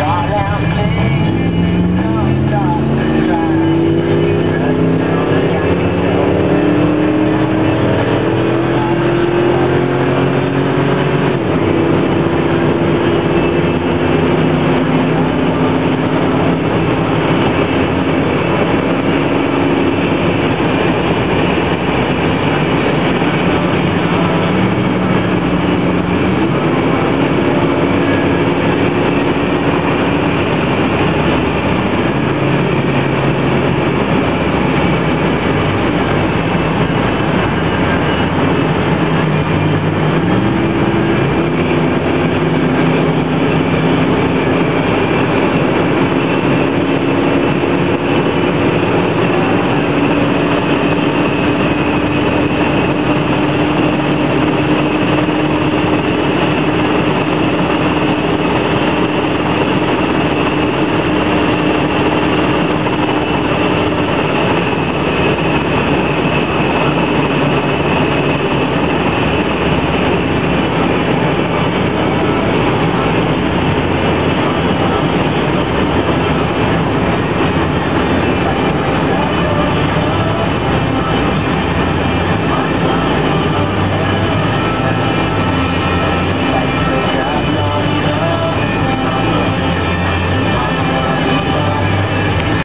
God help me.